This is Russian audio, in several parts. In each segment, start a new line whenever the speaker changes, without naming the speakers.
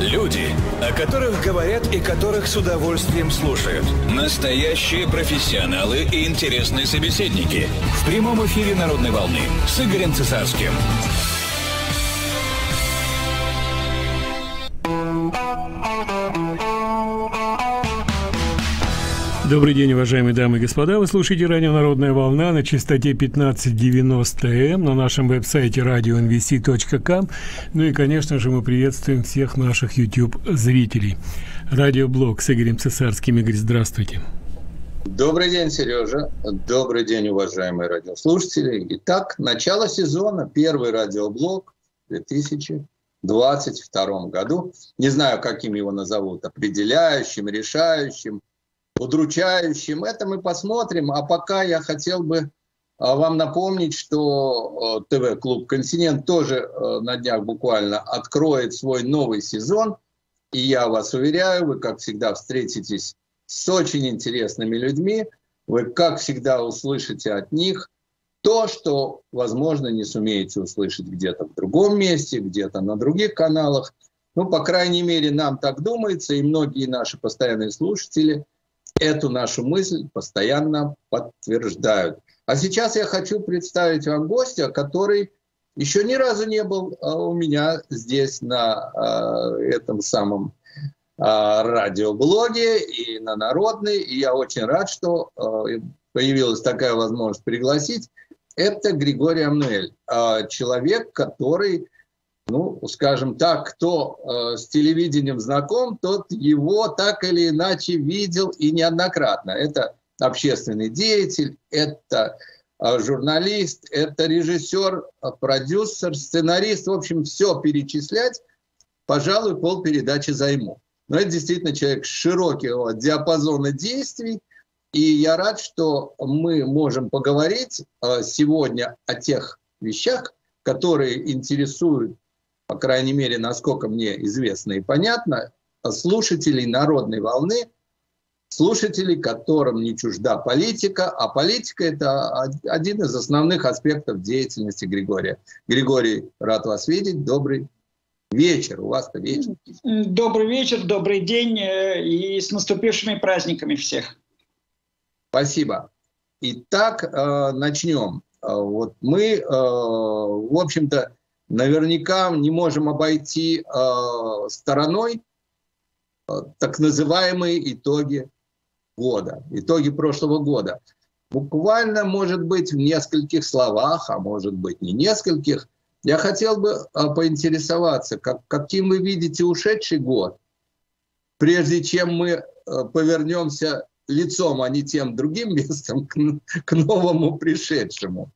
Люди, о которых говорят и которых с удовольствием слушают. Настоящие профессионалы и интересные собеседники. В прямом эфире «Народной волны» с Игорем Цесарским.
Добрый день, уважаемые дамы и господа. Вы слушаете радио «Народная волна» на частоте 1590М на нашем веб-сайте radionvc.com. Ну и, конечно же, мы приветствуем всех наших YouTube-зрителей. Радиоблог с Игорем Цесарским. Игорь, здравствуйте.
Добрый день, Сережа. Добрый день, уважаемые радиослушатели. Итак, начало сезона, первый радиоблог в 2022 году. Не знаю, каким его назовут, определяющим, решающим, удручающим. Это мы посмотрим. А пока я хотел бы а, вам напомнить, что э, ТВ-клуб «Континент» тоже э, на днях буквально откроет свой новый сезон. И я вас уверяю, вы, как всегда, встретитесь с очень интересными людьми. Вы, как всегда, услышите от них то, что, возможно, не сумеете услышать где-то в другом месте, где-то на других каналах. Ну, по крайней мере, нам так думается, и многие наши постоянные слушатели – эту нашу мысль постоянно подтверждают. А сейчас я хочу представить вам гостя, который еще ни разу не был а, у меня здесь на а, этом самом а, радиоблоге и на Народной. И я очень рад, что появилась такая возможность пригласить. Это Григорий Амнуэль, человек, который ну, скажем так, кто э, с телевидением знаком, тот его так или иначе видел и неоднократно. Это общественный деятель, это э, журналист, это режиссер, э, продюсер, сценарист, в общем, все перечислять, пожалуй, пол передачи займу. Но это действительно человек широкого диапазона действий, и я рад, что мы можем поговорить э, сегодня о тех вещах, которые интересуют по крайней мере, насколько мне известно и понятно, слушателей народной волны, слушателей, которым не чужда политика, а политика – это один из основных аспектов деятельности Григория. Григорий, рад вас видеть, добрый вечер, у вас-то вечер.
Добрый вечер, добрый день э, и с наступившими праздниками всех.
Спасибо. Итак, э, начнем. Э, вот мы, в общем-то, наверняка не можем обойти э, стороной э, так называемые итоги года, итоги прошлого года. Буквально, может быть, в нескольких словах, а может быть, не нескольких, я хотел бы э, поинтересоваться, как, каким вы видите ушедший год, прежде чем мы э, повернемся лицом, а не тем другим местом, к, к новому пришедшему.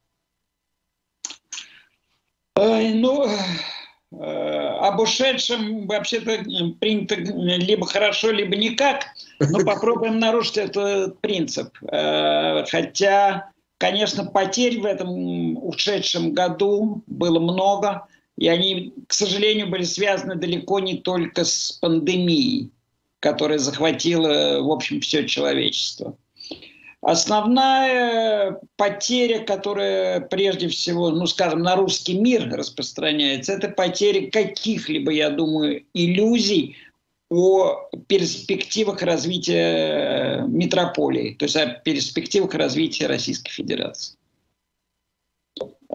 Ну, э, об ушедшем вообще-то принято либо хорошо, либо никак. Но попробуем нарушить этот принцип. Э, хотя, конечно, потерь в этом ушедшем году было много. И они, к сожалению, были связаны далеко не только с пандемией, которая захватила, в общем, все человечество. Основная потеря, которая прежде всего, ну скажем, на русский мир распространяется, это потеря каких-либо, я думаю, иллюзий о перспективах развития метрополии, то есть о перспективах развития Российской Федерации.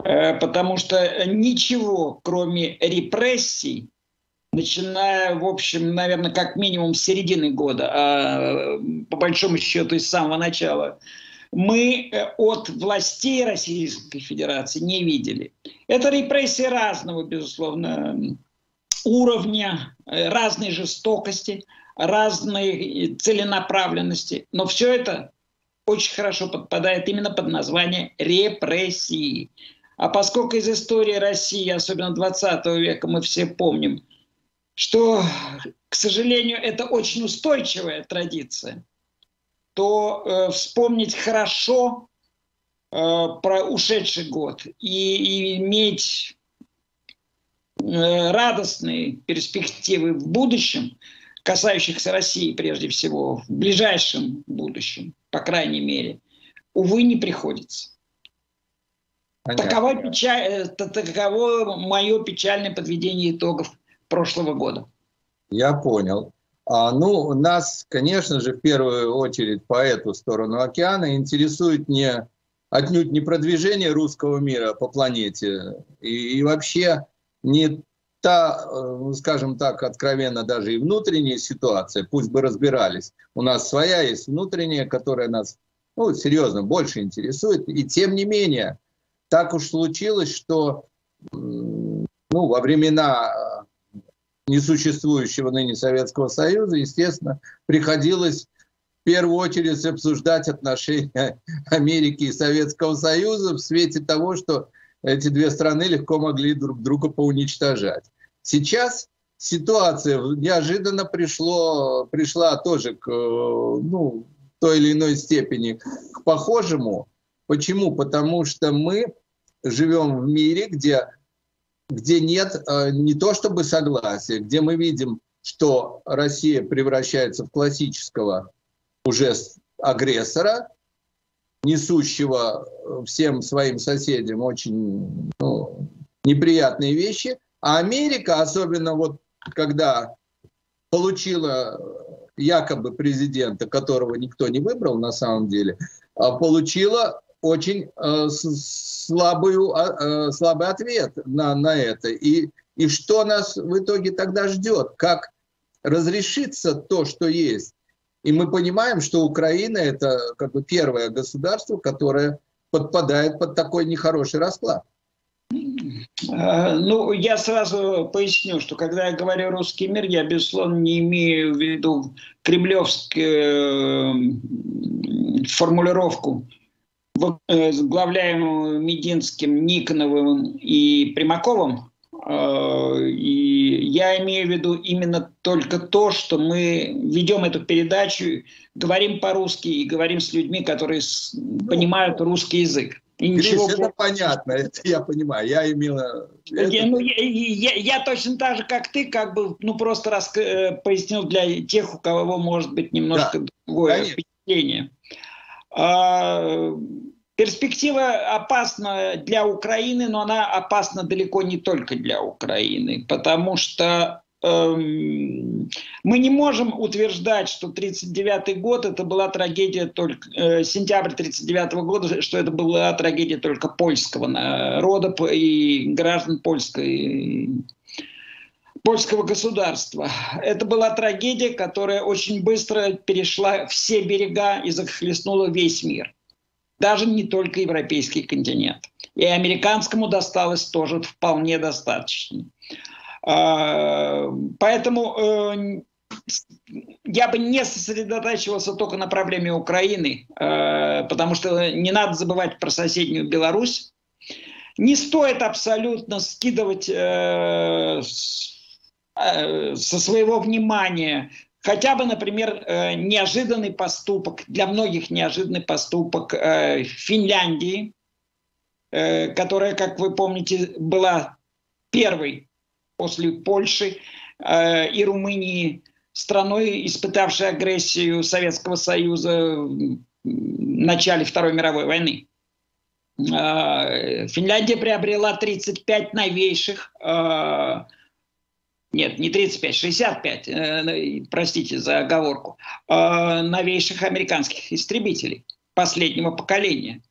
Э, потому что ничего, кроме репрессий, начиная, в общем, наверное, как минимум с середины года, а по большому счету из самого начала, мы э, от властей Российской Федерации не видели. Это репрессии разного, безусловно, уровня, э, разной жестокости, разной целенаправленности. Но все это очень хорошо подпадает именно под название репрессии. А поскольку из истории России, особенно 20 века, мы все помним – что, к сожалению, это очень устойчивая традиция, то э, вспомнить хорошо э, про ушедший год и, и иметь э, радостные перспективы в будущем, касающихся России прежде всего, в ближайшем будущем, по крайней мере, увы, не приходится. Таково, печаль, э, таково мое печальное подведение итогов прошлого года.
Я понял. А, ну, нас, конечно же, в первую очередь по эту сторону океана интересует не отнюдь не продвижение русского мира по планете и, и вообще не та, э, скажем так, откровенно даже и внутренняя ситуация, пусть бы разбирались. У нас своя есть внутренняя, которая нас ну, серьезно больше интересует. И тем не менее, так уж случилось, что ну, во времена несуществующего ныне Советского Союза, естественно, приходилось в первую очередь обсуждать отношения Америки и Советского Союза в свете того, что эти две страны легко могли друг друга поуничтожать. Сейчас ситуация неожиданно пришло, пришла тоже к ну, той или иной степени к похожему. Почему? Потому что мы живем в мире, где где нет э, не то чтобы согласия, где мы видим, что Россия превращается в классического уже агрессора, несущего э, всем своим соседям очень ну, неприятные вещи, а Америка, особенно вот когда получила якобы президента, которого никто не выбрал на самом деле, а получила очень э, слабую, э, слабый ответ на, на это. И, и что нас в итоге тогда ждет? Как разрешится то, что есть? И мы понимаем, что Украина это как бы первое государство, которое подпадает под такой нехороший расклад.
Э, ну, я сразу поясню, что когда я говорю русский мир, я, безусловно, не имею в виду кремлевскую э, формулировку возглавляемую Мединским, Никоновым и Примаковым. Э, и я имею в виду именно только то, что мы ведем эту передачу, говорим по-русски и говорим с людьми, которые понимают русский язык.
И Гриш, ничего... это понятно, это я понимаю. Я имела...
Я, ну, я, я, я точно так же, как ты, как бы, ну, просто раз, э, пояснил для тех, у кого может быть немножко да, другое конечно. впечатление. А, перспектива опасна для Украины, но она опасна далеко не только для Украины, потому что эм, мы не можем утверждать, что 1939 год это была трагедия только э, сентябрь 1939 года, что это была трагедия только польского народа и граждан польской польского государства. Это была трагедия, которая очень быстро перешла все берега и захлестнула весь мир. Даже не только европейский континент. И американскому досталось тоже вполне достаточно. А, поэтому э, я бы не сосредотачивался только на проблеме Украины, э, потому что не надо забывать про соседнюю Беларусь. Не стоит абсолютно скидывать э, со своего внимания хотя бы, например, э, неожиданный поступок, для многих неожиданный поступок э, Финляндии, э, которая, как вы помните, была первой после Польши и Румынии страной, испытавшей агрессию Советского Союза в начале Второй мировой войны. Финляндия приобрела 35 новейших нет, не 35, 65, э, простите за оговорку, э, новейших американских истребителей последнего поколения.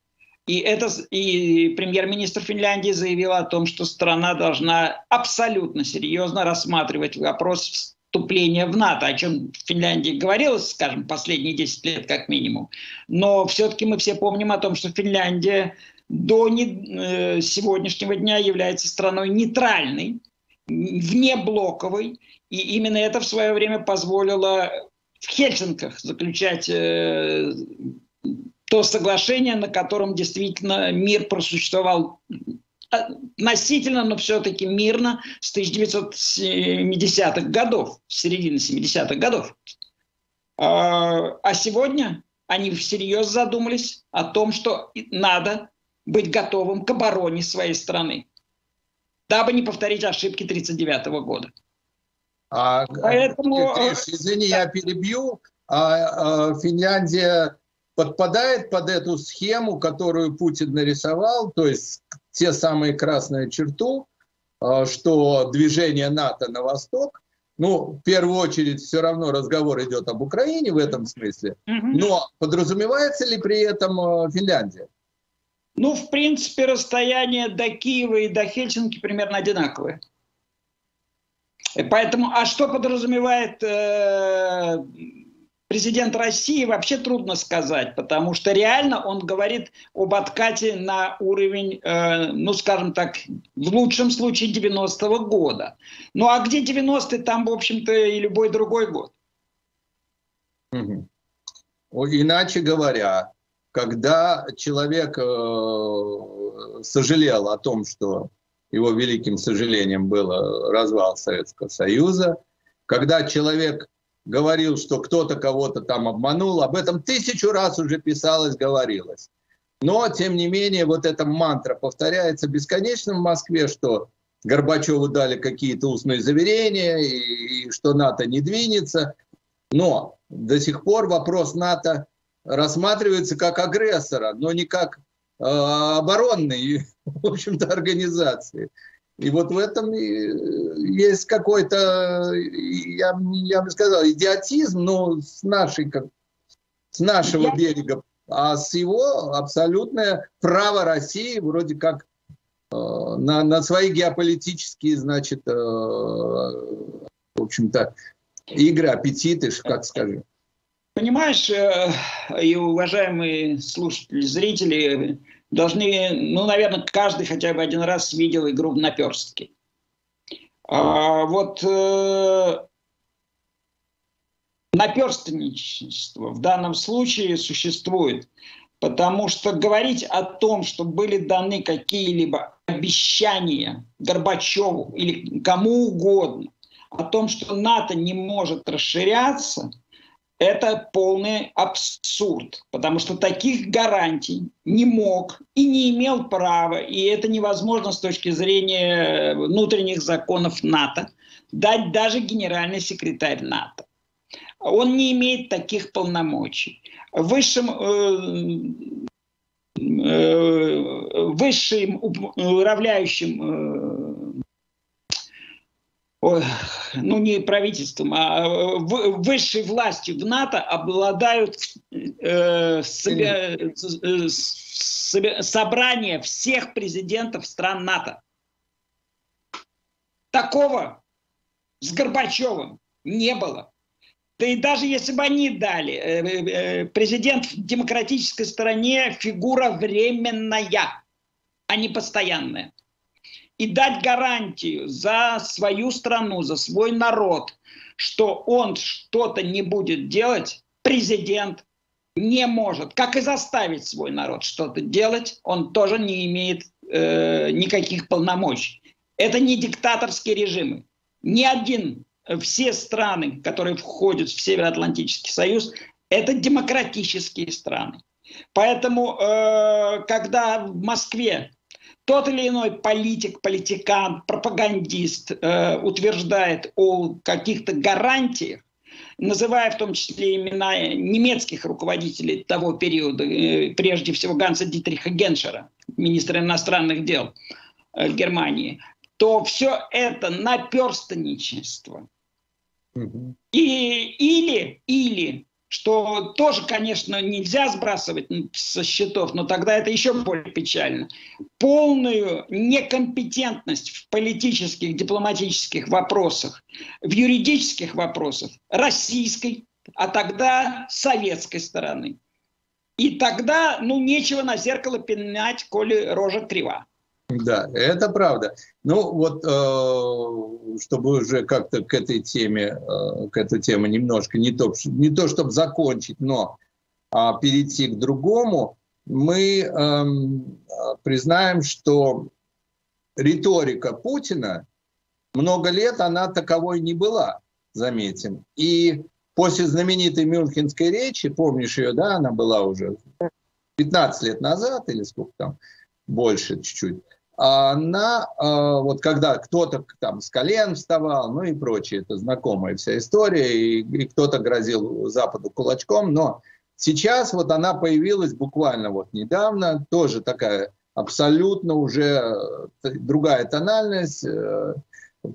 И, это, и премьер-министр Финляндии заявил о том, что страна должна абсолютно серьезно рассматривать вопрос вступления в НАТО, о чем в Финляндии говорилось, скажем, последние 10 лет как минимум. Но все-таки мы все помним о том, что Финляндия до не, э, сегодняшнего дня является страной нейтральной, внеблоковый, и именно это в свое время позволило в Хельсинках заключать э, то соглашение, на котором действительно мир просуществовал относительно, но все-таки мирно с 1970-х годов, с середины 70-х годов. А, а сегодня они всерьез задумались о том, что надо быть готовым к обороне своей страны дабы не повторить ошибки 1939 года.
А, Поэтому... Криш, извини, я перебью. А, а, Финляндия подпадает под эту схему, которую Путин нарисовал, то есть те самые красные черту, а, что движение НАТО на восток, ну, в первую очередь, все равно разговор идет об Украине в этом смысле. Но подразумевается ли при этом э, Финляндия?
Ну, в принципе, расстояние до Киева и до Хельсинки примерно одинаковое. Поэтому, а что подразумевает э, президент России, вообще трудно сказать, потому что реально он говорит об откате на уровень, э, ну, скажем так, в лучшем случае 90-го года. Ну, а где 90-й, там, в общем-то, и любой другой год.
Угу. Иначе говоря, когда человек э, сожалел о том, что его великим сожалением было развал Советского Союза, когда человек говорил, что кто-то кого-то там обманул, об этом тысячу раз уже писалось, говорилось. Но, тем не менее, вот эта мантра повторяется бесконечно в Москве, что Горбачеву дали какие-то устные заверения, и, и что НАТО не двинется. Но до сих пор вопрос НАТО рассматривается как агрессора, но не как э, оборонной, в общем-то, организации. И вот в этом есть какой-то, я, я бы сказал, идиотизм, но с, нашей, как, с нашего берега, а с его абсолютное право России вроде как э, на, на свои геополитические, значит, э, в общем-то, игры, аппетиты, как скажем.
Понимаешь, э, и уважаемые слушатели, зрители должны, ну, наверное, каждый хотя бы один раз видел игру в наперстки. А вот э, наперстничество в данном случае существует, потому что говорить о том, что были даны какие-либо обещания Горбачеву или кому угодно, о том, что НАТО не может расширяться – это полный абсурд, потому что таких гарантий не мог и не имел права, и это невозможно с точки зрения внутренних законов НАТО, дать даже генеральный секретарь НАТО. Он не имеет таких полномочий. Высшим, э, э, высшим управляющим э, ну не правительством, а э, высшей властью в НАТО обладают э, себе, э, себе, собрание всех президентов стран НАТО. Такого с Горбачевым не было. Да и даже если бы они дали, э, президент в демократической стороне фигура временная, а не постоянная и дать гарантию за свою страну, за свой народ, что он что-то не будет делать, президент не может. Как и заставить свой народ что-то делать, он тоже не имеет э, никаких полномочий. Это не диктаторские режимы. Ни один, все страны, которые входят в Североатлантический союз, это демократические страны. Поэтому, э, когда в Москве тот или иной политик, политикан, пропагандист э, утверждает о каких-то гарантиях, называя в том числе имена немецких руководителей того периода, э, прежде всего Ганса Дитриха Геншера, министра иностранных дел э, Германии, то все это наперстничество. И, или, или что тоже, конечно, нельзя сбрасывать со счетов, но тогда это еще более печально. Полную некомпетентность в политических, дипломатических вопросах, в юридических вопросах российской, а тогда советской стороны. И тогда, ну, нечего на зеркало пинать, коли рожа крива.
Да, это правда. Ну вот, э, чтобы уже как-то к этой теме, э, к этой теме немножко не то, не то чтобы закончить, но а, перейти к другому, мы э, признаем, что риторика Путина много лет она таковой не была, заметим. И после знаменитой Мюнхенской речи, помнишь ее, да, она была уже 15 лет назад или сколько там, больше чуть-чуть, она, а, вот когда кто-то там с колен вставал, ну и прочее, это знакомая вся история, и, и кто-то грозил Западу кулачком, но сейчас вот она появилась буквально вот недавно, тоже такая абсолютно уже э, другая тональность, э,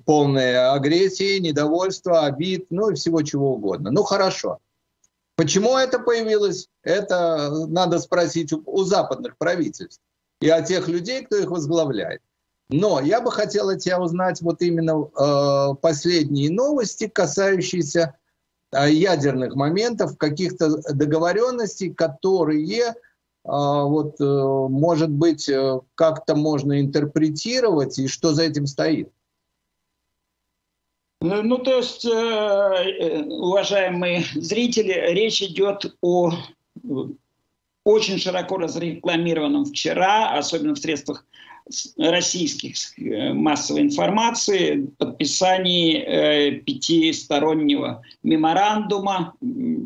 полные агрессии, недовольства, обид, ну и всего чего угодно. Ну хорошо. Почему это появилось? Это надо спросить у, у западных правительств и о тех людей, кто их возглавляет. Но я бы хотел от тебя узнать вот именно э, последние новости, касающиеся э, ядерных моментов, каких-то договоренностей, которые, э, вот, э, может быть, э, как-то можно интерпретировать, и что за этим стоит.
Ну, ну, то есть, э, э, уважаемые зрители, речь идет о очень широко разрекламированном вчера, особенно в средствах российских э, массовой информации, подписании пятистороннего меморандума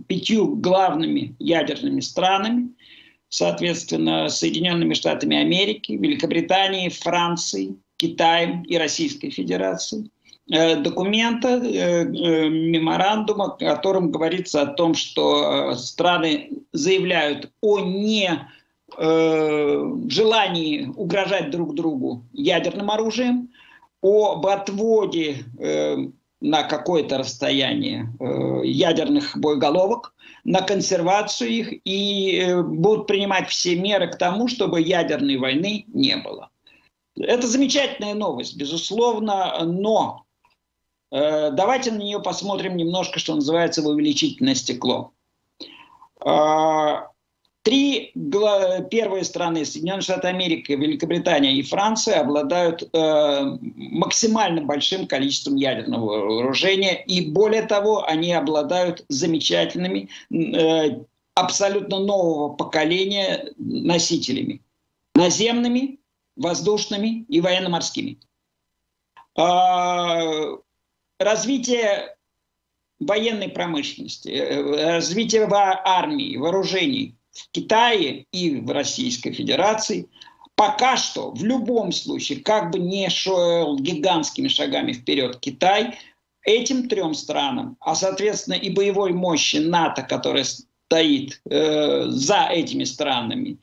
пятью главными ядерными странами, соответственно, Соединенными Штатами Америки, Великобританией, Францией, Китаем и Российской Федерацией. Э, документа, э, э, меморандума, в котором говорится о том, что страны заявляют о не желании угрожать друг другу ядерным оружием, об отводе на какое-то расстояние ядерных боеголовок, на консервацию их и будут принимать все меры к тому, чтобы ядерной войны не было. Это замечательная новость, безусловно, но Э, давайте на нее посмотрим немножко, что называется, в увеличительное стекло. А, три первые страны, Соединенные Штаты Америки, Великобритания и Франция, обладают э, максимально большим количеством ядерного вооружения. И более того, они обладают замечательными, э, абсолютно нового поколения носителями. Наземными, воздушными и военно-морскими. А, развитие военной промышленности, э, развитие армии, вооружений в Китае и в Российской Федерации пока что в любом случае, как бы не шел гигантскими шагами вперед Китай, этим трем странам, а соответственно и боевой мощи НАТО, которая стоит э, за этими странами,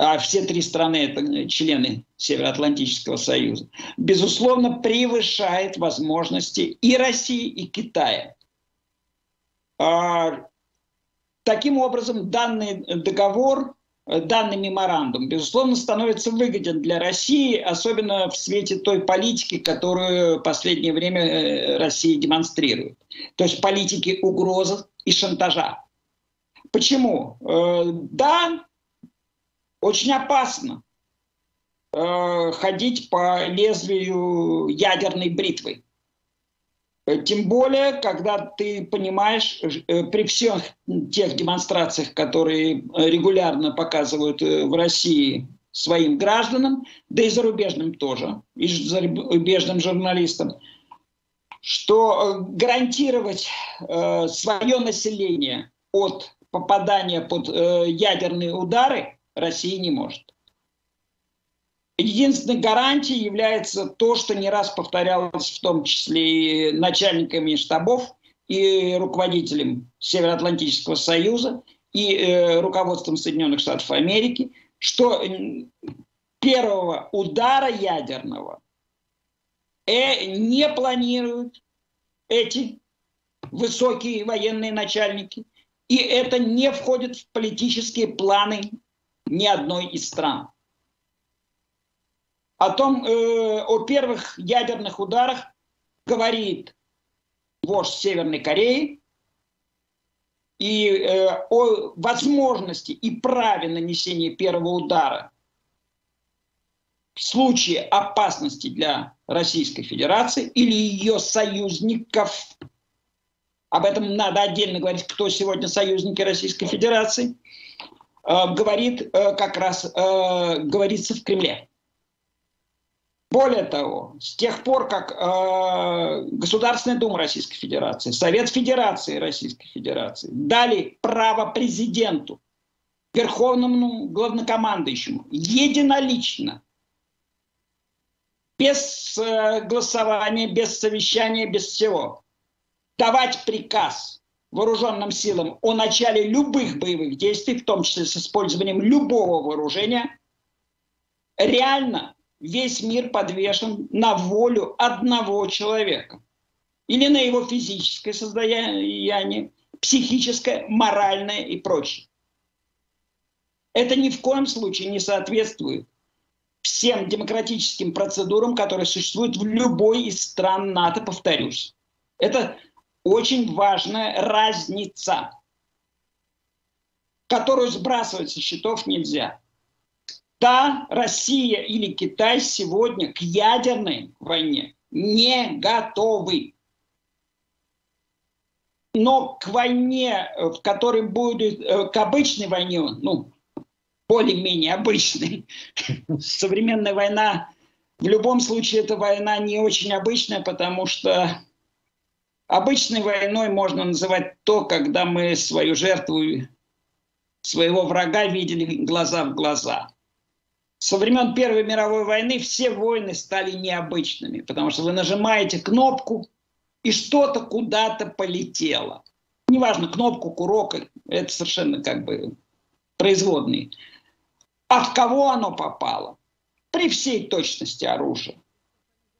а все три страны это члены Североатлантического союза, безусловно, превышает возможности и России, и Китая. А, таким образом, данный договор, данный меморандум, безусловно, становится выгоден для России, особенно в свете той политики, которую в последнее время э, Россия демонстрирует. То есть политики угрозы и шантажа. Почему? Э, да, очень опасно э, ходить по лезвию ядерной бритвы. Э, тем более, когда ты понимаешь, э, при всех тех демонстрациях, которые регулярно показывают э, в России своим гражданам, да и зарубежным тоже, и зарубежным журналистам, что гарантировать э, свое население от попадания под э, ядерные удары Россия не может. Единственной гарантией является то, что не раз повторялось в том числе и начальниками штабов, и руководителем Североатлантического союза, и э, руководством Соединенных Штатов Америки, что первого удара ядерного э, не планируют эти высокие военные начальники, и это не входит в политические планы ни одной из стран. О том, э, о первых ядерных ударах говорит вождь Северной Кореи и э, о возможности и праве нанесения первого удара в случае опасности для Российской Федерации или ее союзников. Об этом надо отдельно говорить, кто сегодня союзники Российской Федерации – говорит э, как раз, э, говорится в Кремле. Более того, с тех пор, как Государственная Дума Российской Федерации, Совет Федерации Российской Федерации дали право президенту, верховному главнокомандующему, единолично, без голосования, без совещания, без всего, давать приказ – вооруженным силам о начале любых боевых действий, в том числе с использованием любого вооружения, реально весь мир подвешен на волю одного человека. Или на его физическое состояние, психическое, моральное и прочее. Это ни в коем случае не соответствует всем демократическим процедурам, которые существуют в любой из стран НАТО, повторюсь. Это очень важная разница, которую сбрасывать со счетов нельзя. Да, Россия или Китай сегодня к ядерной войне не готовы. Но к войне, в которой будет, э, к обычной войне, ну, более-менее обычной, современная война, в любом случае эта война не очень обычная, потому что обычной войной можно называть то, когда мы свою жертву, своего врага видели глаза в глаза со времен Первой мировой войны все войны стали необычными, потому что вы нажимаете кнопку, и что-то куда-то полетело. Неважно, кнопку, курок, это совершенно как бы производные. От кого оно попало? При всей точности оружия.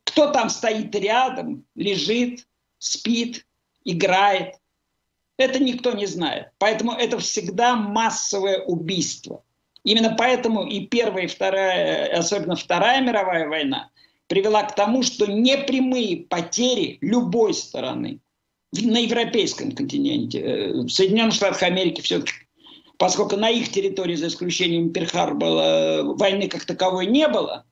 Кто там стоит рядом, лежит, спит, играет. Это никто не знает. Поэтому это всегда массовое убийство – Именно поэтому и Первая, и Вторая, особенно Вторая мировая война привела к тому, что непрямые потери любой стороны на европейском континенте, э, в Соединенных Штатах Америки все-таки, поскольку на их территории, за исключением Перхарбала, войны как таковой не было, э,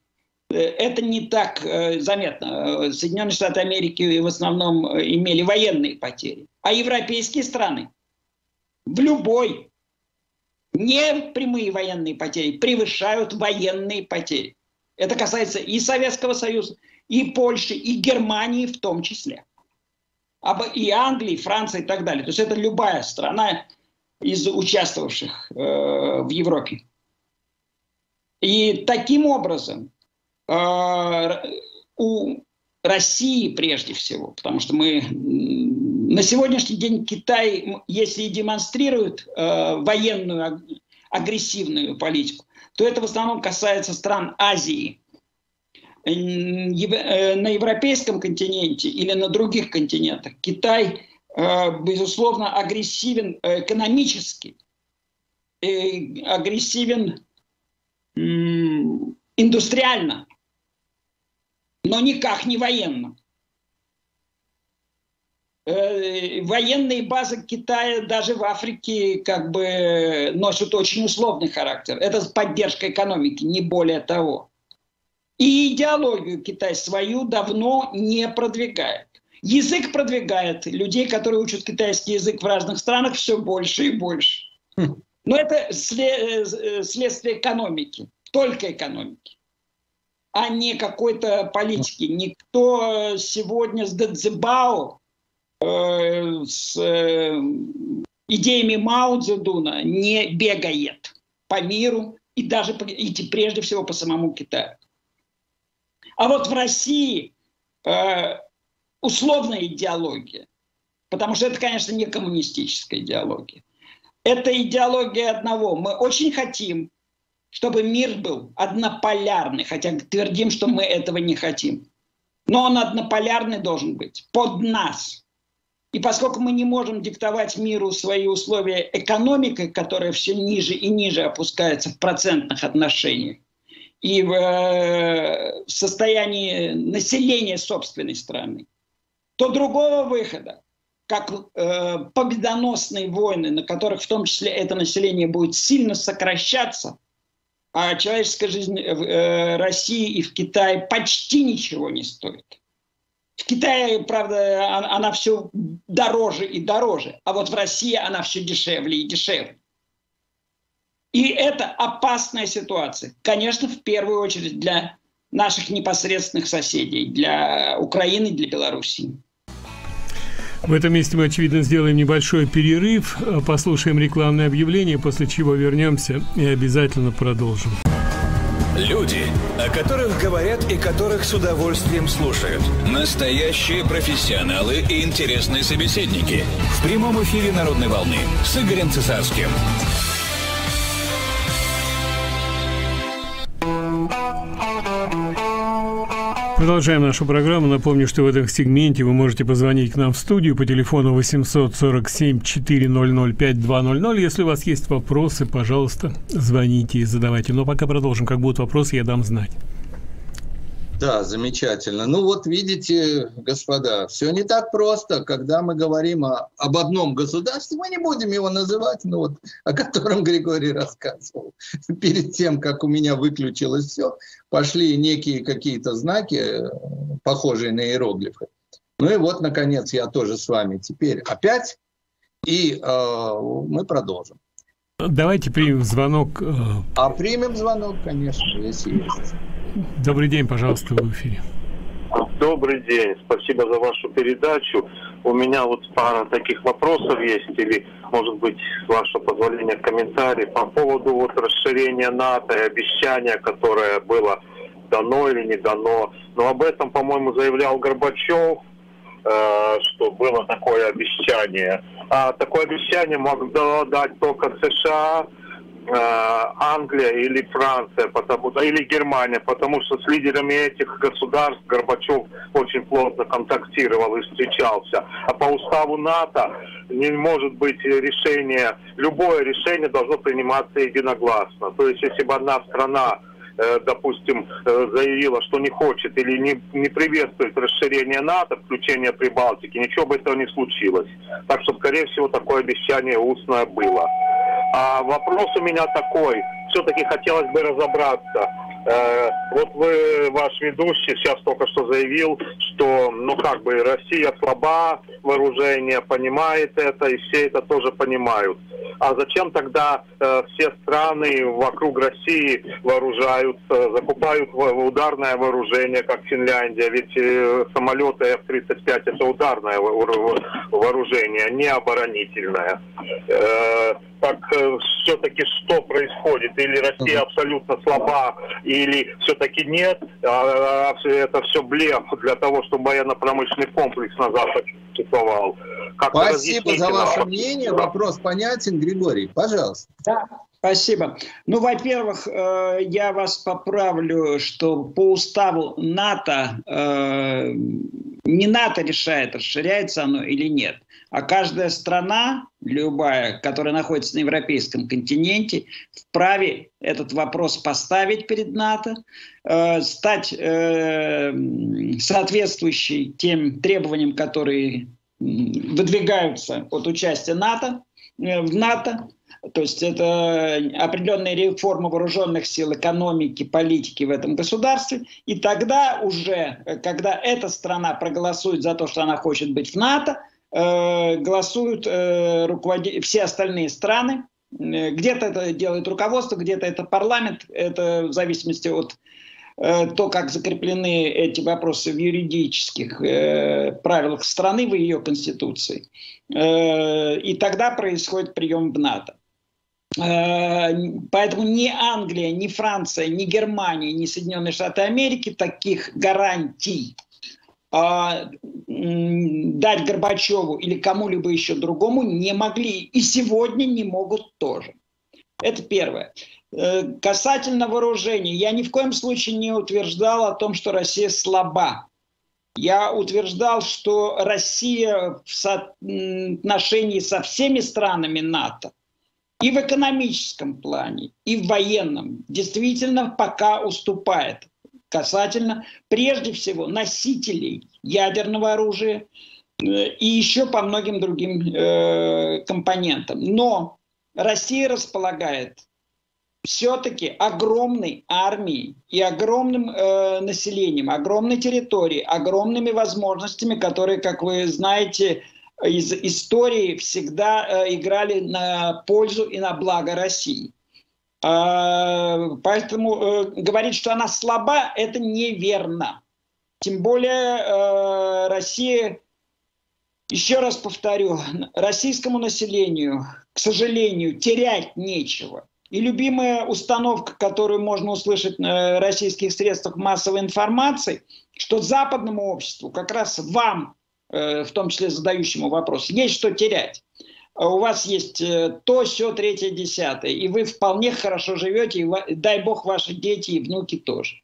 это не так э, заметно. Соединенные Штаты Америки в основном имели военные потери. А европейские страны в любой не прямые военные потери превышают военные потери. Это касается и Советского Союза, и Польши, и Германии в том числе. И Англии, и Франции и так далее. То есть это любая страна из участвовавших э, в Европе. И таким образом э, у России прежде всего, потому что мы на сегодняшний день Китай, если и демонстрирует э, военную агрессивную политику, то это в основном касается стран Азии. Э, на европейском континенте или на других континентах Китай, э, безусловно, агрессивен э, экономически, агрессивен индустриально, но никак не военно. Э, военные базы Китая даже в Африке как бы носят очень условный характер. Это поддержка экономики, не более того. И идеологию Китай свою давно не продвигает. Язык продвигает. Людей, которые учат китайский язык в разных странах, все больше и больше. Хм. Но это следствие экономики, только экономики, а не какой-то политики. Никто сегодня с Дадзебао Э, с э, идеями Мао Цзэдуна не бегает по миру и даже и прежде всего по самому Китаю. А вот в России э, условная идеология, потому что это, конечно, не коммунистическая идеология. Это идеология одного. Мы очень хотим, чтобы мир был однополярный, хотя твердим, что мы этого не хотим. Но он однополярный должен быть под нас – и поскольку мы не можем диктовать миру свои условия экономикой, которая все ниже и ниже опускается в процентных отношениях, и в э, состоянии населения собственной страны, то другого выхода, как э, победоносные войны, на которых в том числе это население будет сильно сокращаться, а человеческая жизнь в э, России и в Китае почти ничего не стоит. В Китае, правда, она, все дороже и дороже, а вот в России она все дешевле и дешевле. И это опасная ситуация. Конечно, в первую очередь для наших непосредственных соседей, для Украины, для Белоруссии.
В этом месте мы, очевидно, сделаем небольшой перерыв, послушаем рекламное объявление, после чего вернемся и обязательно продолжим.
Люди, о которых говорят и которых с удовольствием слушают. Настоящие профессионалы и интересные собеседники. В прямом эфире «Народной волны» с Игорем Цесарским.
Продолжаем нашу программу. Напомню, что в этом сегменте вы можете позвонить к нам в студию по телефону 847 400 5200. Если у вас есть вопросы, пожалуйста, звоните и задавайте. Но пока продолжим. Как будут вопросы, я дам знать.
Да, замечательно. Ну вот видите, господа, все не так просто. Когда мы говорим о, об одном государстве, мы не будем его называть, ну вот, о котором Григорий рассказывал. Перед тем, как у меня выключилось все, пошли некие какие-то знаки, похожие на иероглифы. Ну и вот, наконец, я тоже с вами теперь опять, и э, мы продолжим.
Давайте примем звонок. Э,
а примем звонок, конечно, если есть.
Добрый день, пожалуйста, в эфире.
Добрый день, спасибо за вашу передачу. У меня вот пара таких вопросов есть, или, может быть, ваше позволение, комментарий по поводу вот расширения НАТО и обещания, которое было дано или не дано. Но об этом, по-моему, заявлял Горбачев, э, что было такое обещание. А такое обещание мог дать только США, Англия или Франция, потому, или Германия, потому что с лидерами этих государств Горбачев очень плотно контактировал и встречался. А по уставу НАТО не может быть решение, любое решение должно приниматься единогласно. То есть если бы одна страна э, допустим, э, заявила, что не хочет или не, не приветствует расширение НАТО, включение Прибалтики, ничего бы этого не случилось. Так что, скорее всего, такое обещание устное было. А вопрос у меня такой. Все-таки хотелось бы разобраться. Э, вот вы, ваш ведущий, сейчас только что заявил, что, ну как бы, Россия слаба, вооружение понимает это, и все это тоже понимают. А зачем тогда э, все страны вокруг России вооружаются, закупают ударное вооружение, как Финляндия? Ведь э, самолеты F-35 это ударное вооружение, не оборонительное. Э, так э, все-таки что происходит? Или Россия абсолютно слаба, или все-таки нет? А, а это все блеф для того, чтобы военно-промышленный комплекс на Западе существовал.
Как Спасибо за ваше мнение. Вопрос понятен. Григорий, пожалуйста.
Да, спасибо. Ну, во-первых, э, я вас поправлю, что по уставу НАТО э, не НАТО решает, расширяется оно или нет, а каждая страна, любая, которая находится на европейском континенте, вправе этот вопрос поставить перед НАТО, э, стать соответствующей тем требованиям, которые выдвигаются от участия НАТО э, в НАТО. То есть это определенные реформы вооруженных сил, экономики, политики в этом государстве. И тогда уже, э, когда эта страна проголосует за то, что она хочет быть в НАТО, э, голосуют руководи... все остальные страны. Где-то это делает руководство, где-то это парламент. Это в зависимости от Э, то, как закреплены эти вопросы в юридических э, правилах страны, в ее конституции. Э, и тогда происходит прием в НАТО. Поэтому ни Англия, ни Франция, ни Германия, ни Соединенные Штаты Америки таких гарантий а, дать Горбачеву или кому-либо еще другому не могли и сегодня не могут тоже. Это первое. Э, касательно вооружений, я ни в коем случае не утверждал о том, что Россия слаба. Я утверждал, что Россия в соотношении со всеми странами НАТО и в экономическом плане, и в военном действительно пока уступает касательно прежде всего носителей ядерного оружия э, и еще по многим другим э, компонентам. Но Россия располагает все-таки огромной армией и огромным э, населением, огромной территорией, огромными возможностями, которые, как вы знаете, из истории всегда э, играли на пользу и на благо России. Э, поэтому э, говорить, что она слаба, это неверно. Тем более э, Россия, еще раз повторю, российскому населению, к сожалению, терять нечего. И любимая установка, которую можно услышать на российских средствах массовой информации, что западному обществу, как раз вам, в том числе задающему вопрос, есть что терять. А у вас есть э, то, все, третье, десятое, и вы вполне хорошо живете, и дай бог ваши дети и внуки тоже.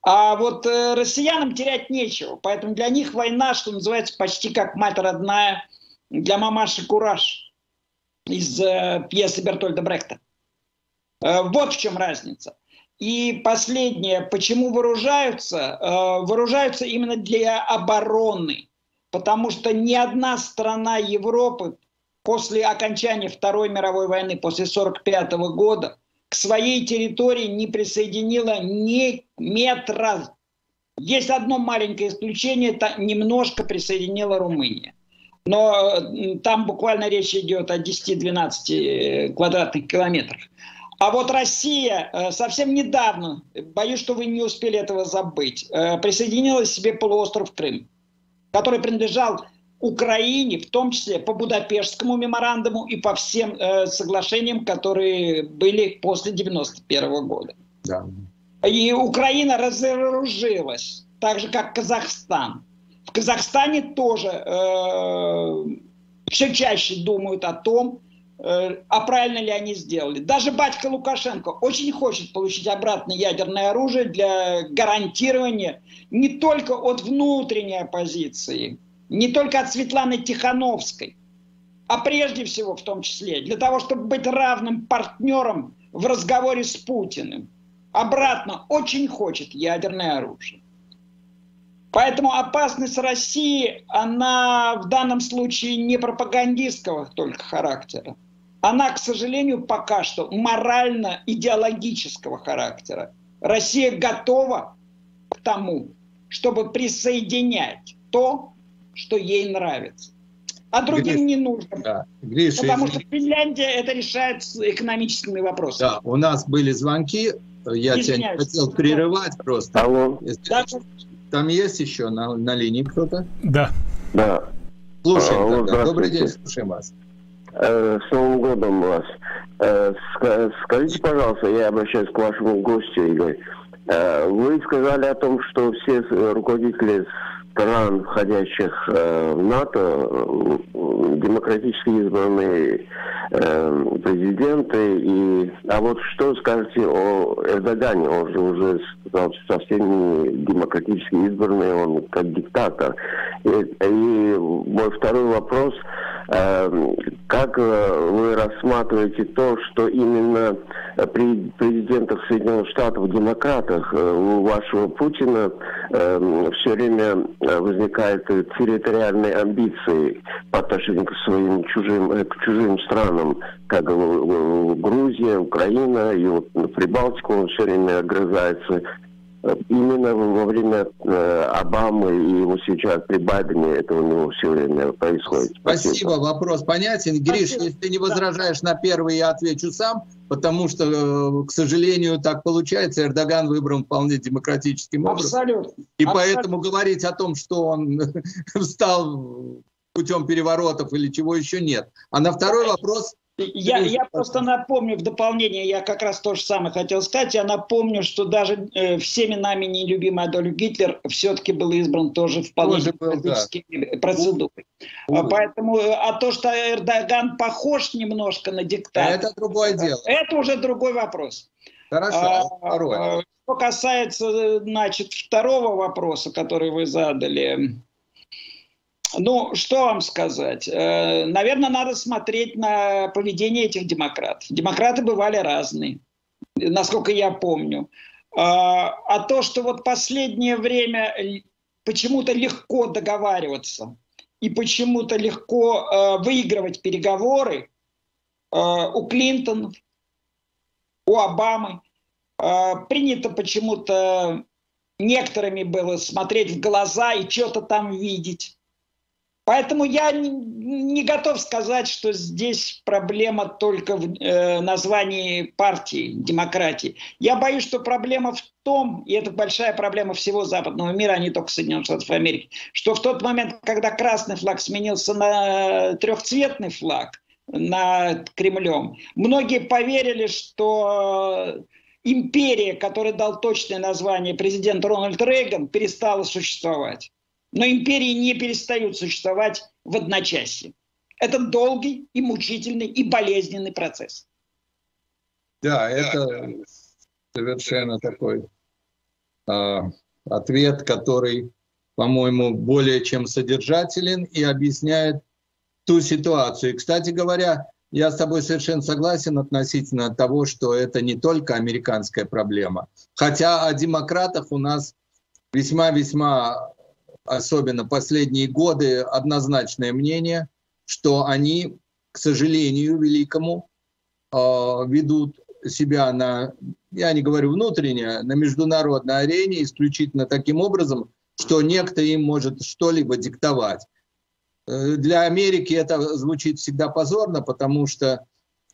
А вот э, россиянам терять нечего. Поэтому для них война, что называется, почти как мать родная для мамаши Кураж из э, пьесы Бертольда Брехта. Э, вот в чем разница. И последнее, почему вооружаются? Э, вооружаются именно для обороны. Потому что ни одна страна Европы после окончания Второй мировой войны, после 1945 года, к своей территории не присоединила ни метра. Есть одно маленькое исключение, это немножко присоединила Румыния. Но там буквально речь идет о 10-12 э, квадратных километрах. А вот Россия э, совсем недавно, боюсь, что вы не успели этого забыть, э, присоединила себе полуостров Крым, который принадлежал Украине, в том числе по Будапештскому меморандуму и по всем э, соглашениям, которые были после 91 года. Да. И Украина разоружилась, так же как Казахстан. В Казахстане тоже э, все чаще думают о том, а правильно ли они сделали. Даже батька Лукашенко очень хочет получить обратно ядерное оружие для гарантирования не только от внутренней оппозиции, не только от Светланы Тихановской, а прежде всего в том числе для того, чтобы быть равным партнером в разговоре с Путиным. Обратно очень хочет ядерное оружие. Поэтому опасность России, она в данном случае не пропагандистского только характера. Она, к сожалению, пока что морально-идеологического характера. Россия готова к тому, чтобы присоединять то, что ей нравится. А другим Гриш, не нужно. Да. Гриш, потому извини. что Финляндия это решает с экономическими вопросами.
Да, у нас были звонки, я Извиняюсь. тебя не хотел прерывать просто. Алло. Да. Там есть еще на, на линии кто-то?
Да.
Да. Слушаем Алло, тогда. Добрый день, слушаем вас.
Э, с Новым годом вас. Э, скажите, пожалуйста, я обращаюсь к вашему гостю, Игорь. Э, вы сказали о том, что все руководители стран, входящих э, в НАТО, э, демократически избранные э, президенты. И, а вот что скажете о Эрдогане? Он же уже совсем не демократически избранный, он как диктатор. И, и мой второй вопрос – как вы рассматриваете то, что именно при президентах Соединенных Штатов, демократах, у вашего Путина все время возникают территориальные амбиции по отношению к своим чужим, к чужим странам, как Грузия, Украина, и вот на Прибалтику он все время огрызается именно во время э, Обамы и его сейчас при Байдене это у него все время происходит.
Спасибо, Спасибо. вопрос понятен. Гриш, Спасибо. если ты не возражаешь да. на первый, я отвечу сам, потому что, э, к сожалению, так получается. Эрдоган выбран вполне демократическим образом. Абсолютно. И Абсолютно. поэтому говорить о том, что он стал путем переворотов или чего еще нет. А на второй вопрос
я, я просто напомню в дополнение, я как раз то же самое хотел сказать, я напомню, что даже э, всеми нами нелюбимый Адольф Гитлер все-таки был избран тоже вполне демократической да. процедурой. Увы. Поэтому, э, а то, что Эрдоган похож немножко на диктатора,
это другое дело.
Это уже другой вопрос.
Хорошо, а, второй.
А, что касается, значит, второго вопроса, который вы задали, ну, что вам сказать? Э, Наверное, надо смотреть на поведение этих демократов. Демократы бывали разные, насколько я помню. А, а то, что вот последнее время почему-то легко договариваться и почему-то легко э, выигрывать переговоры э, у Клинтона, у Обамы, принято почему-то некоторыми было смотреть в глаза и что-то там видеть. Поэтому я не, готов сказать, что здесь проблема только в э, названии партии, демократии. Я боюсь, что проблема в том, и это большая проблема всего западного мира, а не только Соединенных Штатов Америки, что в тот момент, когда красный флаг сменился на трехцветный флаг над Кремлем, многие поверили, что империя, которая дал точное название президент Рональд Рейган, перестала существовать. Но империи не перестают существовать в одночасье. Это долгий и мучительный и болезненный процесс.
Да, это совершенно такой э, ответ, который, по-моему, более чем содержателен и объясняет ту ситуацию. И, кстати говоря, я с тобой совершенно согласен относительно того, что это не только американская проблема. Хотя о демократах у нас весьма-весьма, особенно последние годы, однозначное мнение, что они, к сожалению, великому, э, ведут себя на, я не говорю внутренне, на международной арене исключительно таким образом, что некто им может что-либо диктовать. Э, для Америки это звучит всегда позорно, потому что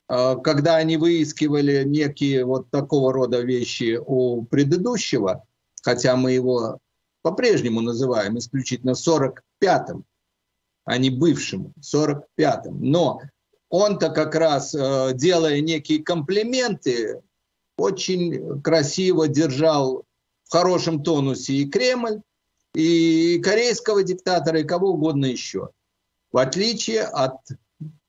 э, когда они выискивали некие вот такого рода вещи у предыдущего, хотя мы его по-прежнему называем исключительно 45-м, а не бывшим 45-м, но он-то как раз, э, делая некие комплименты, очень красиво держал в хорошем тонусе и Кремль, и корейского диктатора, и кого угодно еще в отличие от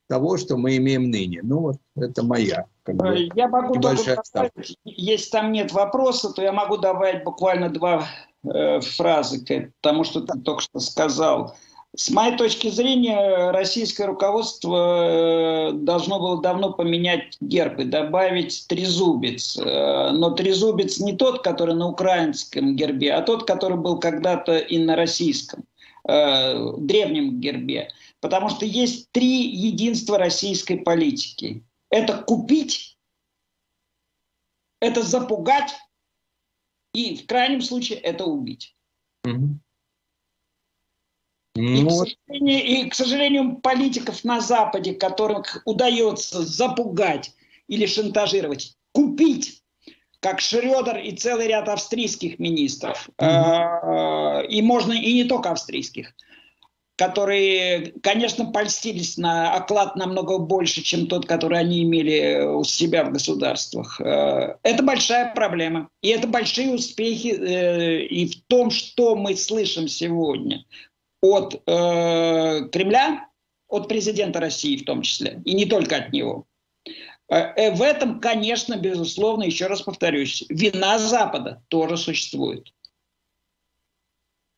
того, что мы имеем ныне. Ну вот это моя.
Как бы, я могу добавить, если там нет вопроса, то я могу добавить буквально два э, фразы к тому, что ты только что сказал. С моей точки зрения, российское руководство э, должно было давно поменять герб и добавить трезубец. Э, но трезубец не тот, который на украинском гербе, а тот, который был когда-то и на российском, древнем гербе. Потому что есть три единства российской политики. Это купить, это запугать и в крайнем случае это убить. Mm-hmm. И, к сожалению, и, к сожалению, политиков на Западе, которым удается запугать или шантажировать, купить, как Шредер и целый ряд австрийских министров, mm-hmm. и можно и не только австрийских, которые, конечно, польстились на оклад намного больше, чем тот, который они имели у себя в государствах. Э, это большая проблема. И это большие успехи э, и в том, что мы слышим сегодня от э, Кремля, от президента России в том числе, и не только от него. В этом, конечно, безусловно, еще раз повторюсь, вина Запада тоже существует.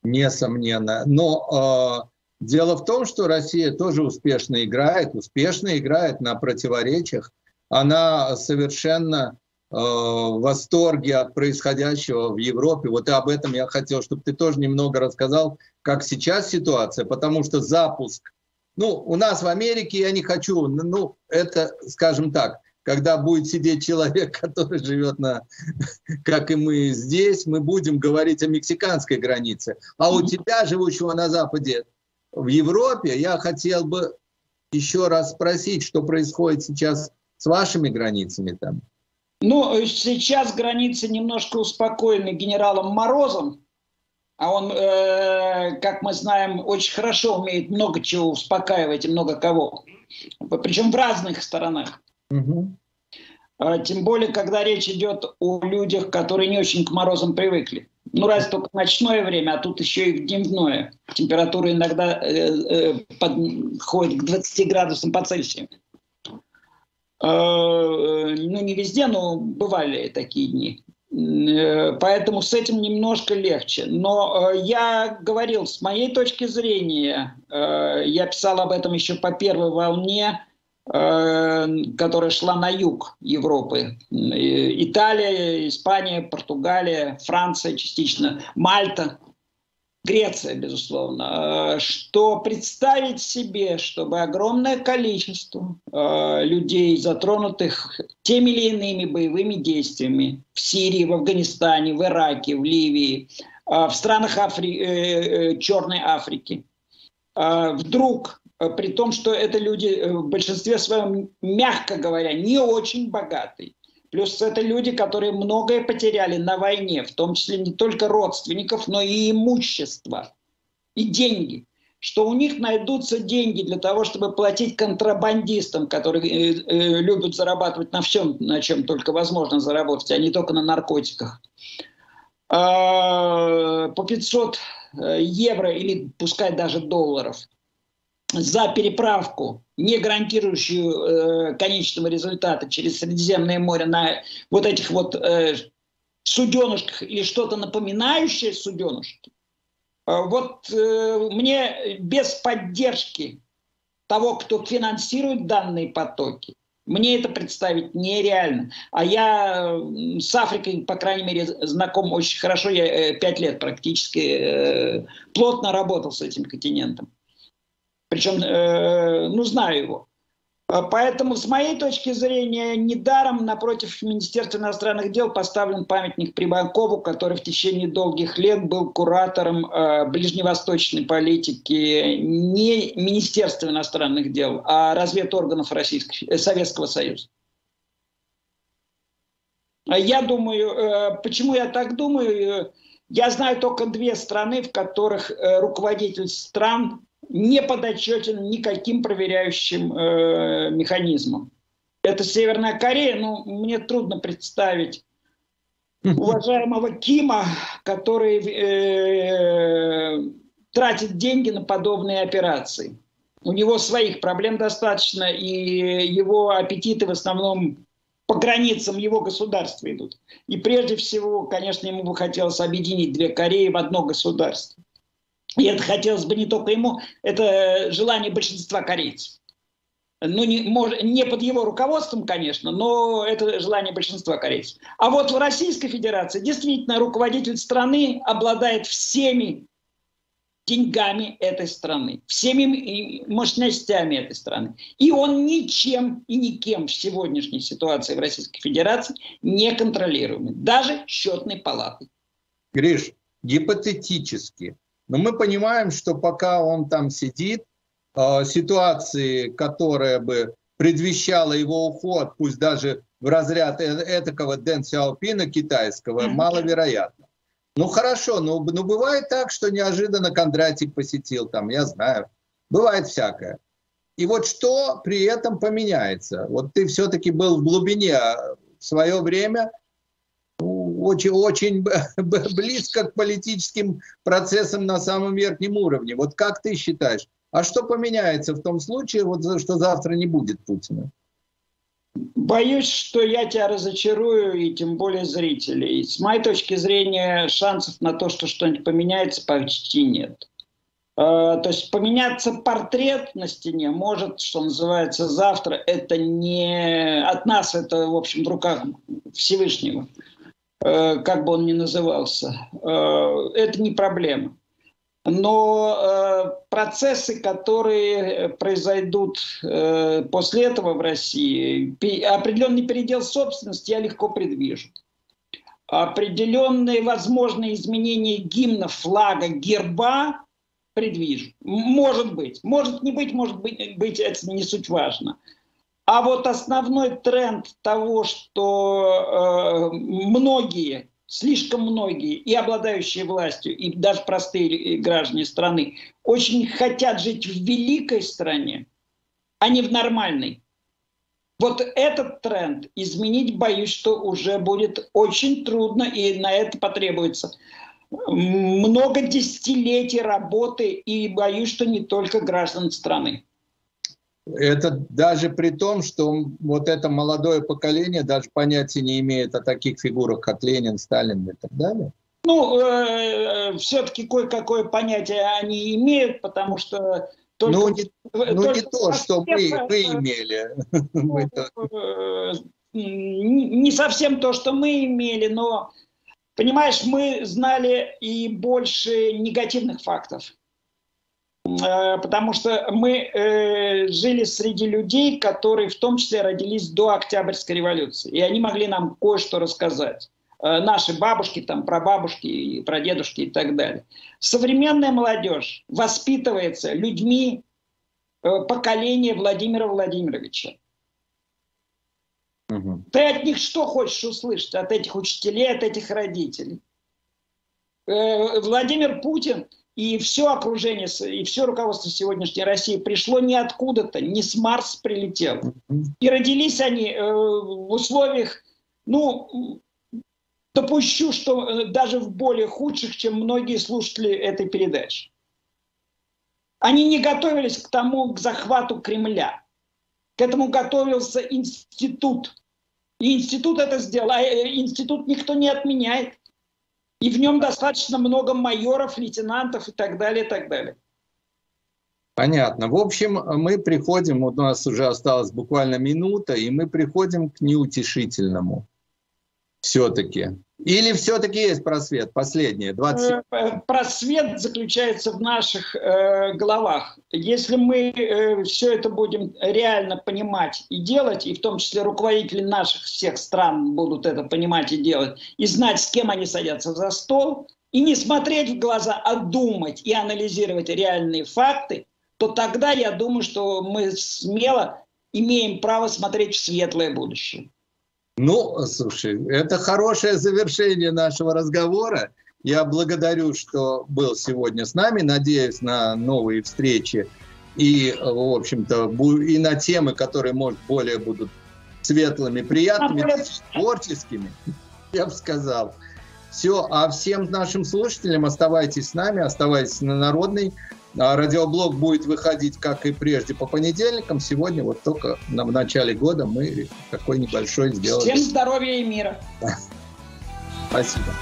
Несомненно. Но Дело в том, что Россия тоже успешно играет, успешно играет на противоречиях. Она совершенно э, в восторге от происходящего в Европе. Вот и об этом я хотел, чтобы ты тоже немного рассказал, как сейчас ситуация, потому что запуск, ну, у нас в Америке я не хочу, ну, это, скажем так, когда будет сидеть человек, который живет на, как и мы здесь, мы будем говорить о мексиканской границе. А у тебя, живущего на Западе, в Европе, я хотел бы еще раз спросить, что происходит сейчас с вашими границами там?
Ну, сейчас границы немножко успокоены генералом Морозом, а он, э, как мы знаем, очень хорошо умеет много чего успокаивать и много кого. Причем в разных сторонах. Угу. Тем более, когда речь идет о людях, которые не очень к морозам привыкли. Ну, раз только ночное время, а тут еще и дневное. Температура иногда э, э, подходит к 20 градусам по Цельсию. Э, э, ну, не везде, но бывали такие дни. Э, поэтому с этим немножко легче. Но э, я говорил, с моей точки зрения, э, я писал об этом еще по первой волне, которая шла на юг Европы. Италия, Испания, Португалия, Франция частично, Мальта, Греция, безусловно. Э, что представить себе, чтобы огромное количество э, людей, затронутых теми или иными боевыми действиями в Сирии, в Афганистане, в Ираке, в Ливии, в странах Афри... Черной Африки, вдруг Э, при том, что это люди э, в большинстве своем, мягко говоря, не очень богатые. Плюс это люди, которые многое потеряли на войне, в том числе не только родственников, но и имущество, и деньги. Что у них найдутся деньги для того, чтобы платить контрабандистам, которые э, э, любят зарабатывать на всем, на чем только возможно заработать, а не только на наркотиках. Э, по 500 евро или пускай даже долларов – за переправку, не гарантирующую э, конечного результата через Средиземное море на вот этих вот э, суденышках или что-то напоминающее суденышки, вот мне без поддержки того, кто финансирует данные потоки, мне это представить нереально. А я с Африкой, по крайней мере, знаком очень хорошо. Я э, пять лет практически э, плотно работал с этим континентом. Причем, э, ну, знаю его. А поэтому, с моей точки зрения, недаром напротив Министерства иностранных дел поставлен памятник Примакову, который в течение долгих лет был куратором э, ближневосточной политики не Министерства иностранных дел, а разведорганов Российского, э, Советского Союза. Я думаю, почему я так думаю? Я знаю только две страны, в которых руководитель стран не подотчетен никаким проверяющим э, механизмам. Это Северная Корея, но мне трудно представить уважаемого Кима, который э, тратит деньги на подобные операции. У него своих проблем достаточно, и его аппетиты в основном по границам его государства идут. И прежде всего, конечно, ему бы хотелось объединить две Кореи в одно государство. И это хотелось бы не только ему, это желание большинства корейцев. Ну, не, может, не под его руководством, конечно, но это желание большинства корейцев. А вот в Российской Федерации действительно руководитель страны обладает всеми деньгами этой страны, всеми мощностями этой страны. И он ничем и никем в сегодняшней ситуации в Российской Федерации не контролируемый, даже счетной палатой.
Гриш, гипотетически, но мы понимаем, что пока он там сидит, э, ситуации, которая бы предвещала его уход, пусть даже в разряд э, этакого Дэн Сяопина китайского, маловероятно. Ну хорошо, но, но бывает так, что неожиданно Кондратик посетил там, я знаю. Бывает всякое. И вот что при этом поменяется? Вот ты все-таки был в глубине а в свое время – очень, очень близко к политическим процессам на самом верхнем уровне. Вот как ты считаешь, а что поменяется в том случае, вот, что завтра не будет Путина?
Боюсь, что я тебя разочарую, и тем более зрителей. С моей точки зрения, шансов на то, что что-нибудь поменяется, почти нет. А, то есть поменяться портрет на стене может, что называется, завтра. Это не от нас, это, в общем, в руках Всевышнего. Э, как бы он ни назывался, э, это не проблема. Но э, процессы, которые произойдут после этого в России, определенный передел собственности я легко предвижу. Определенные возможные изменения гимна, флага, герба предвижу. Может быть. Может не быть, может быть, быть это не суть важно. А вот основной тренд того, что э, многие, слишком многие, и обладающие властью, и даже простые граждане страны, очень хотят жить в великой стране, а не в нормальной. Вот этот тренд изменить, боюсь, что уже будет очень трудно, и на это потребуется много десятилетий работы, и боюсь, что не только граждан страны.
Это даже при том, что вот это молодое поколение даже понятия не имеет о таких фигурах, как Ленин, Сталин и так далее.
Ну, э, все-таки кое-какое понятие они имеют, потому что
только, ну, не, ну, только не то, что мы, мы имели.
Ну, э, не совсем то, что мы имели, но, понимаешь, мы знали и больше негативных фактов. Э, потому что мы э, жили среди людей, которые в том числе родились до Октябрьской революции, и они могли нам кое-что рассказать. Э, наши бабушки, там, прабабушки, прадедушки и так далее. Современная молодежь воспитывается людьми поколения Владимира Владимировича. Угу. Ты от них что хочешь услышать? От этих учителей, от этих родителей? Владимир Путин – и все окружение, и все руководство сегодняшней России пришло не откуда-то, не с Марса прилетело. И родились они э, в условиях, ну, допущу, что э, даже в более худших, чем многие слушатели этой передачи. Они не готовились к тому, к захвату Кремля. К этому готовился институт И институт это сделал, а э, институт никто не отменяет. И в нем достаточно много майоров, лейтенантов и так далее, и так далее.
Понятно. В общем, мы приходим, вот у нас уже осталась буквально минута, и мы приходим к неутешительному все-таки. Или все-таки есть просвет? Последнее, 20
э, э, Просвет заключается в наших э, головах. Если мы э, все это будем реально понимать и делать, и в том числе руководители наших всех стран будут это понимать и делать, и знать, с кем они садятся за стол, и не смотреть в глаза, а думать и анализировать реальные факты, то тогда я думаю, что мы смело имеем право смотреть в светлое будущее.
Ну, слушай, это хорошее завершение нашего разговора. Я благодарю, что был сегодня с нами. Надеюсь на новые встречи и, в общем-то, и на темы, которые, может, более будут светлыми, приятными, творческими, я бы сказал. Все, а всем нашим слушателям оставайтесь с нами, оставайтесь на Народной. А радиоблог будет выходить, как и прежде, по понедельникам. Сегодня вот только на, в начале года мы такой небольшой сделали.
Всем здоровья и мира.
Спасибо.